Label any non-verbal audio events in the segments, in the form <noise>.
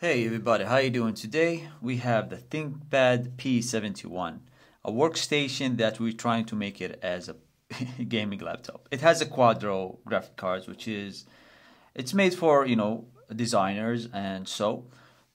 Hey everybody, how you doing? Today we have the ThinkPad P71, a workstation that we're trying to make it as a <laughs> gaming laptop. It has a Quadro graphic cards, which is it's made for you know designers and so,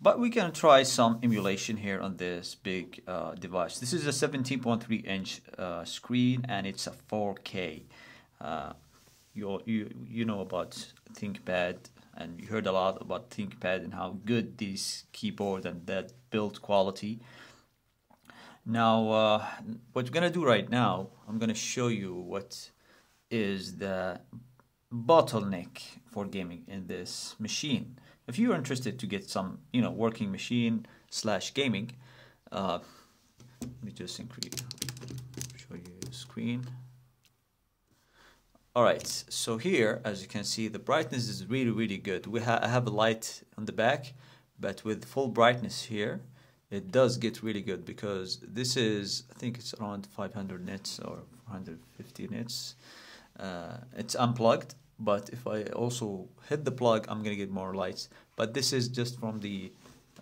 but we can try some emulation here on this big uh, device. This is a 17.3 inch uh, screen and it's a 4K. Uh, you you know about ThinkPad and you heard a lot about ThinkPad and how good this keyboard and that build quality. Now, uh, what we're gonna do right now, I'm gonna show you what is the bottleneck for gaming in this machine. If you're interested to get some, you know, working machine slash gaming, uh, let me just increase, show you the screen. Alright, so here, as you can see, the brightness is really, really good. We ha I have a light on the back, but with full brightness here, it does get really good because this is, I think it's around 500 nits or 450 nits. Uh, it's unplugged, but if I also hit the plug, I'm gonna get more lights. But this is just from the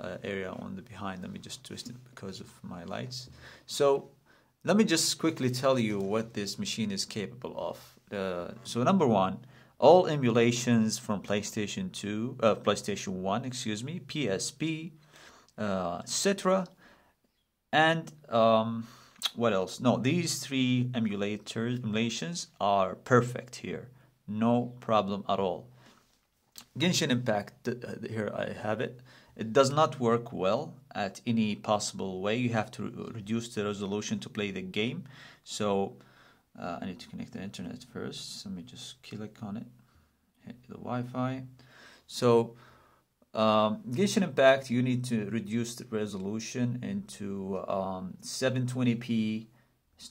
uh, area on the behind. Let me just twist it because of my lights. So let me just quickly tell you what this machine is capable of. So number one, all emulations from PlayStation 2, uh, PlayStation 1, excuse me, PSP, uh, etc. And um, what else? No, these three emulators emulations are perfect here. No problem at all. Genshin Impact, uh, here I have it. It does not work well at any possible way. You have to reduce the resolution to play the game. So uh, I need to connect the internet first. Let me just click on it, hit the Wi-Fi. So um, Genshin Impact, you need to reduce the resolution into um, 720p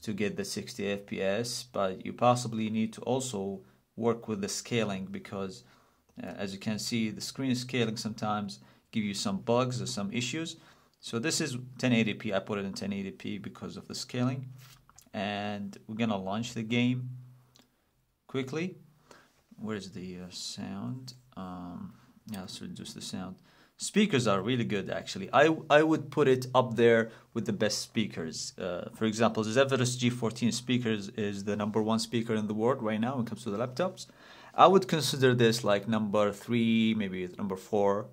to get the 60 FPS, but you possibly need to also work with the scaling because uh, as you can see, the screen scaling sometimes give you some bugs or some issues. So this is 1080p. I put it in 1080p because of the scaling and we're gonna launch the game quickly. Where's the uh, sound? Um, yeah let's reduce the sound. Speakers are really good actually. I, I would put it up there with the best speakers. Uh, for example the Zephyrus G14 speakers is the number one speaker in the world right now when it comes to the laptops. I would consider this like number three maybe number four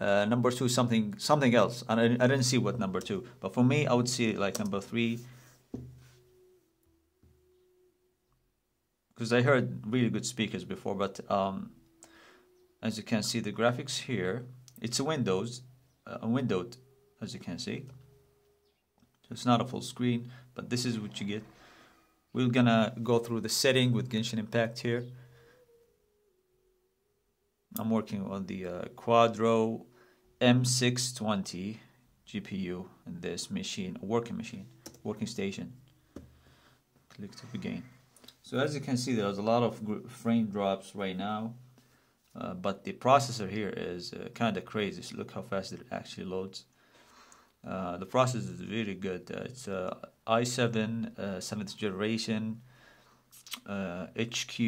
uh, number two something something else. I, I didn't see what number two but for me I would see like number three because I heard really good speakers before, but um, as you can see, the graphics here, it's a Windows, uh, a windowed, as you can see. So it's not a full screen, but this is what you get. We're gonna go through the setting with Genshin Impact here. I'm working on the uh, Quadro M620 GPU in this machine, a working machine, working station. Click to begin. So as you can see, there's a lot of frame drops right now, uh, but the processor here is uh, kind of crazy. So look how fast it actually loads. Uh, the processor is really good. Uh, it's uh, i7 7th uh, generation HQ.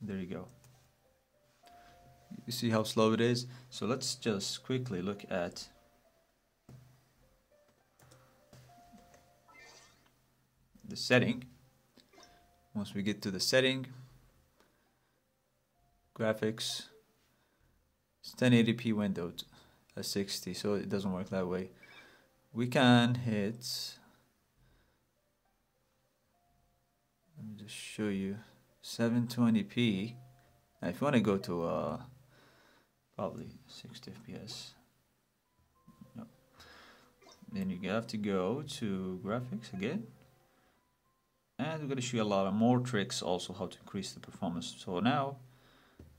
There you go. You see how slow it is? So let's just quickly look at the setting once we get to the setting graphics it's 1080p windowed at 60 so it doesn't work that way. We can hit let me just show you 720p now if you want to go to uh, probably 60 fps no. then you have to go to graphics again and we're going to show you a lot of more tricks also how to increase the performance. So now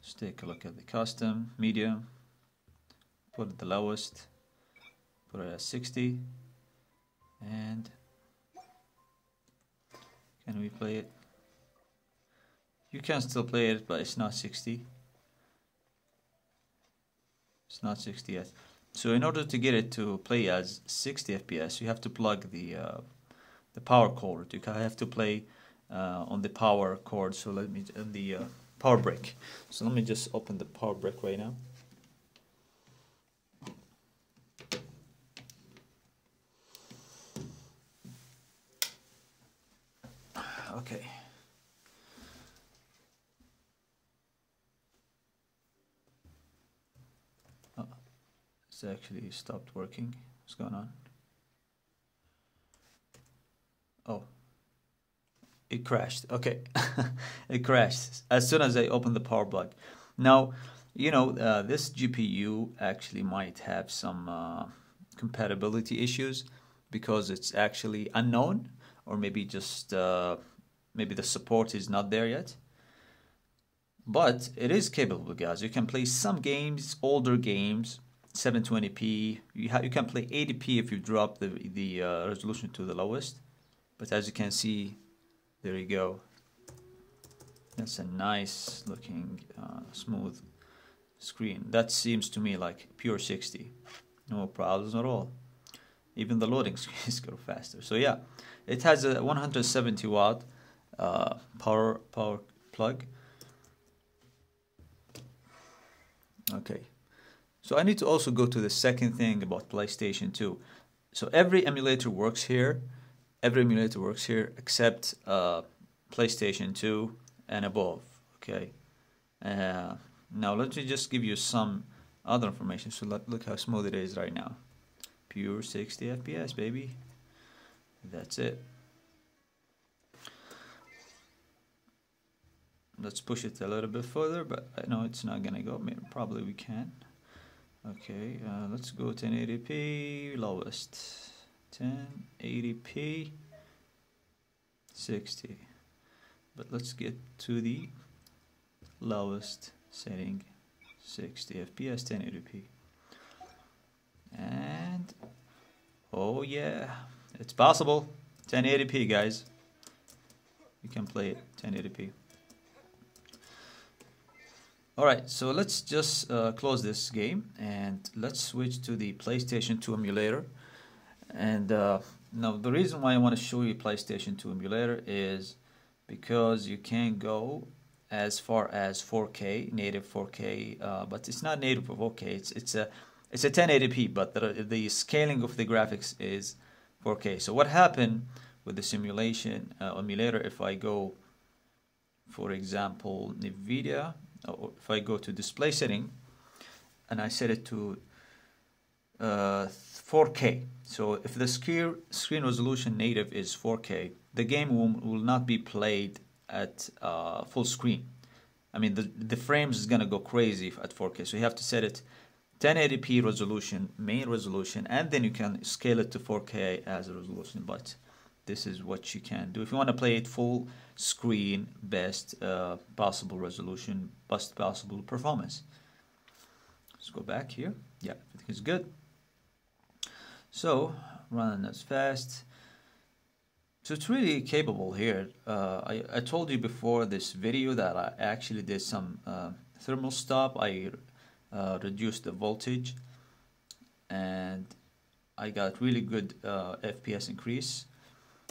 let's take a look at the custom medium. Put it the lowest. Put it at 60 and can we play it? You can still play it but it's not 60 it's not 60 yet. So in order to get it to play as 60 FPS you have to plug the uh, the power cord. You have to play uh, on the power cord. So let me on the uh, power break. So let me just open the power break right now. Okay. Oh, it's actually stopped working. What's going on? Oh, it crashed. Okay, <laughs> it crashed as soon as I opened the power plug. Now, you know, uh, this GPU actually might have some uh, compatibility issues because it's actually unknown or maybe just uh, maybe the support is not there yet. But it is capable guys. You can play some games older games 720p you, you can play 80p if you drop the, the uh, resolution to the lowest but as you can see there you go. That's a nice looking uh, smooth screen. That seems to me like pure 60 no problems at all. Even the loading <laughs> screens go faster. So yeah it has a 170 watt uh, power power plug. Okay. So I need to also go to the second thing about PlayStation 2 so every emulator works here every emulator works here except uh, PlayStation 2 and above okay? Uh, now let me just give you some other information so look, look how smooth it is right now. Pure 60 FPS baby. That's it. Let's push it a little bit further but I know it's not gonna go Maybe, probably we can okay uh, let's go 1080p lowest 1080p 60 but let's get to the lowest setting 60 fps 1080p and oh yeah it's possible. 1080p guys. You can play it 1080p Alright, so let's just uh, close this game and let's switch to the PlayStation 2 emulator. And uh, now the reason why I want to show you PlayStation 2 emulator is because you can go as far as 4K, native 4K, uh, but it's not native 4K. It's it's a it's a 1080p, but the, the scaling of the graphics is 4K. So what happened with the simulation uh, emulator? If I go, for example, NVIDIA Oh, if I go to display setting and I set it to uh, 4K so if the screen, resolution native is 4K the game will, not be played at uh, full screen. I mean the, the frames is gonna go crazy at 4K so you have to set it 1080p resolution main resolution and then you can scale it to 4K as a resolution. But this is what you can do. If you want to play it full screen best uh, possible resolution best possible performance. Let's go back here. Yeah everything is good so running as fast. So it's really capable here. Uh, I, I told you before this video that I actually did some uh, thermal stop. I uh, reduced the voltage. And I got really good uh, FPS increase.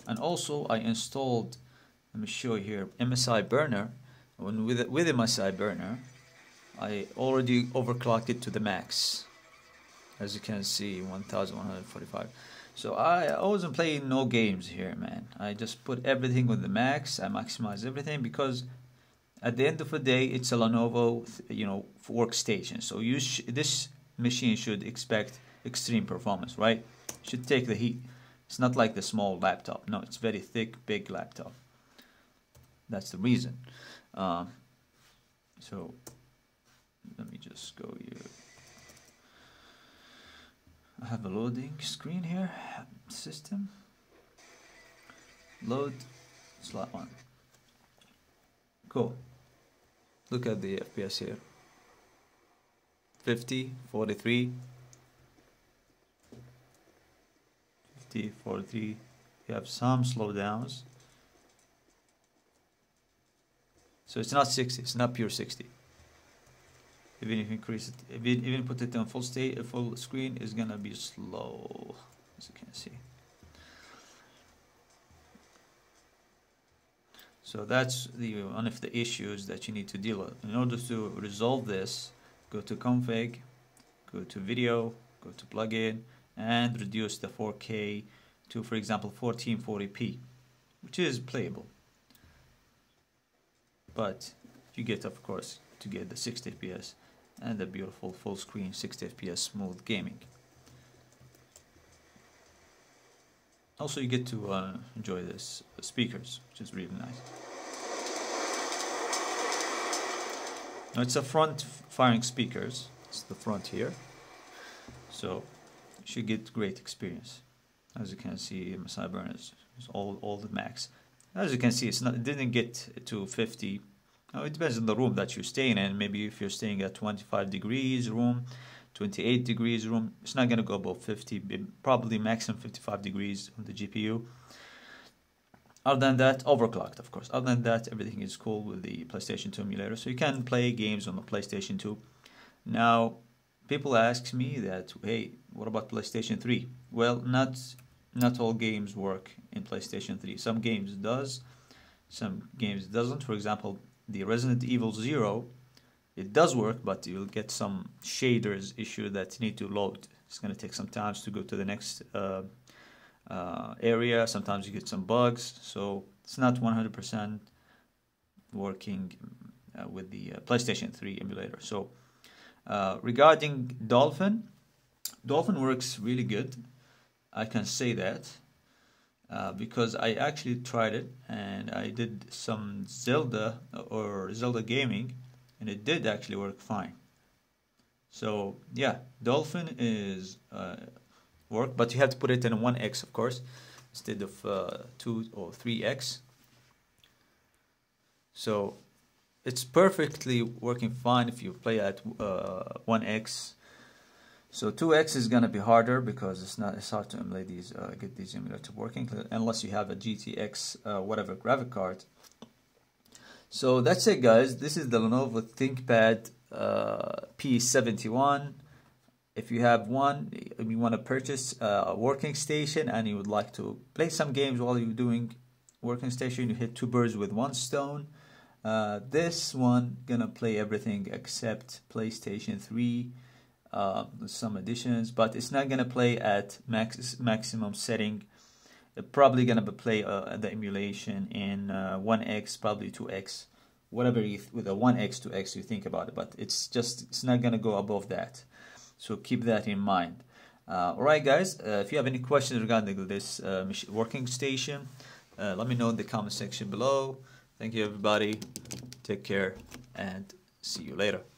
And also I installed let me show you here MSI burner. When with with MSI burner I already overclocked it to the max as you can see 1145 so I, I wasn't playing no games here man I just put everything with the max I maximize everything because at the end of the day it's a Lenovo you know workstation so you this machine should expect extreme performance right should take the heat it's not like the small laptop. No, it's very thick, big laptop. That's the reason. Um, so let me just go here. I have a loading screen here. System. Load slot one. Cool. Look at the FPS here. 50, 43, 50, 43. You have some slowdowns. So it's not 60, it's not pure 60. Even if you increase it, you even put it on full state, a uh, full screen is gonna be slow, as you can see. So that's the one of the issues that you need to deal with. In order to resolve this, go to config, go to video, go to plugin, and reduce the 4K to, for example, 1440p, which is playable. but you get of course to get the 60 fps and the beautiful full screen 60 fps smooth gaming. Also you get to uh, enjoy this uh, speakers which is really nice. Now it's a front firing speakers. It's the front here. So you should get great experience. As you can see MSI Burners is all all the max. As you can see it's not it didn't get to 50 now it depends on the room that you're staying in maybe if you're staying at 25 degrees room 28 degrees room it's not going to go above 50 probably maximum 55 degrees on the GPU other than that overclocked of course. Other than that everything is cool with the PlayStation 2 emulator. So you can play games on the PlayStation 2 now people ask me that hey what about PlayStation 3 well not not all games work in PlayStation 3 some games does some games doesn't. For example the Resident Evil 0 it does work but you'll get some shaders issue that you need to load. It's going to take some time to go to the next uh, uh, area. Sometimes you get some bugs so it's not 100% working uh, with the uh, PlayStation 3 emulator. So uh, regarding Dolphin Dolphin works really good. I can say that uh, because I actually tried it and I did some Zelda or Zelda gaming and it did actually work fine. So yeah, Dolphin is uh, work, but you have to put it in 1x of course instead of uh, 2 or 3x. So it's perfectly working fine if you play at 1x. Uh, so 2x is gonna be harder because it's not it's hard to emulate these uh, get these emulators working unless you have a GTX uh, whatever graphic card so that's it guys. This is the Lenovo ThinkPad uh, P71. If you have one, if you want to purchase a working station and you would like to play some games while you're doing working station, you hit two birds with one stone. Uh, this one gonna play everything except PlayStation 3, uh, some additions, but it's not gonna play at max maximum setting. Probably gonna play uh, the emulation in uh, 1x probably 2x whatever you with a 1x 2x you think about it but it's just it's not gonna go above that. So keep that in mind. Uh, alright guys uh, if you have any questions regarding this uh, working station let me know in the comment section below. Thank you everybody. Take care and see you later